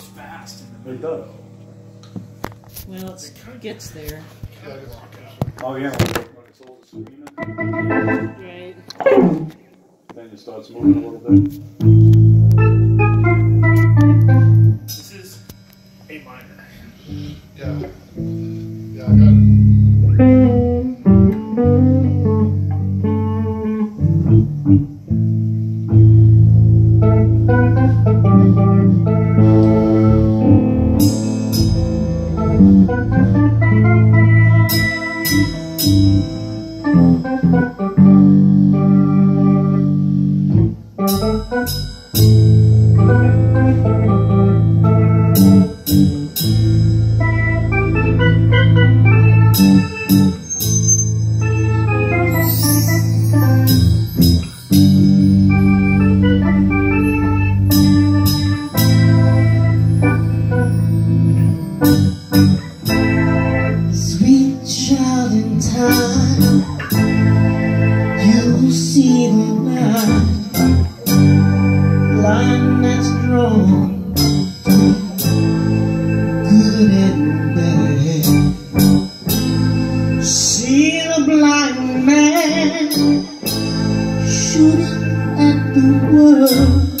goes fast in the It middle. does. Well, it's, it gets there. Oh, yeah, when it's all screaming, Right. then it starts moving a little bit. Line drawn good and bad. See the blind man shooting at the world,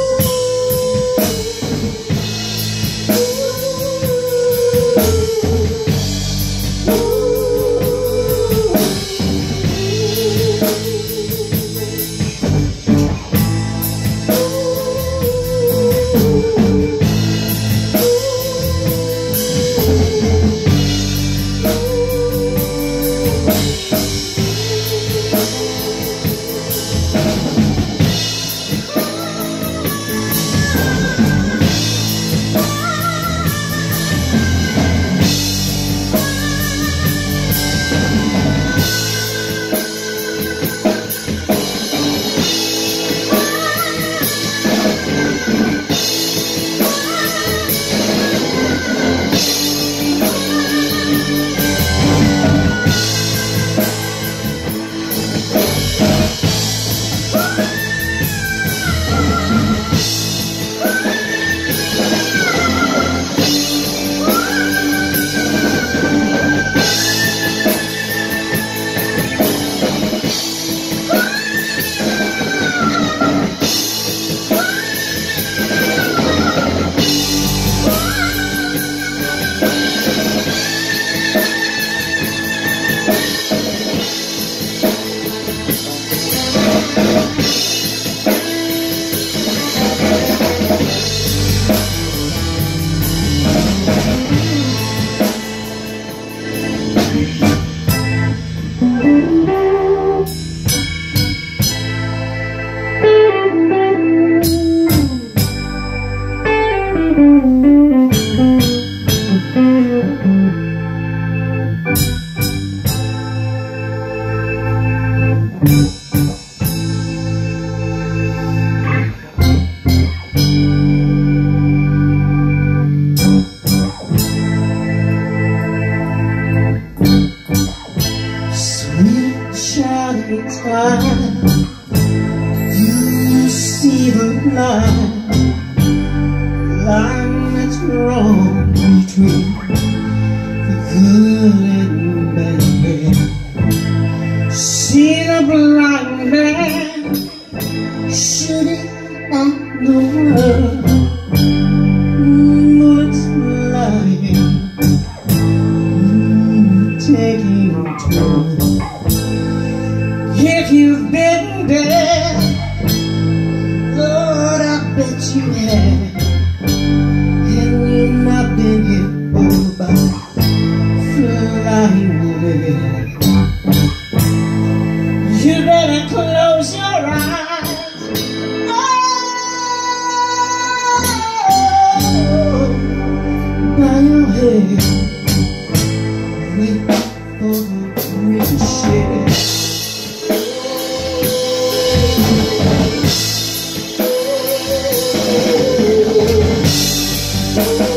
Sweet you see the line, You better close your eyes. Oh, your head. The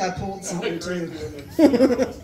I pulled something too.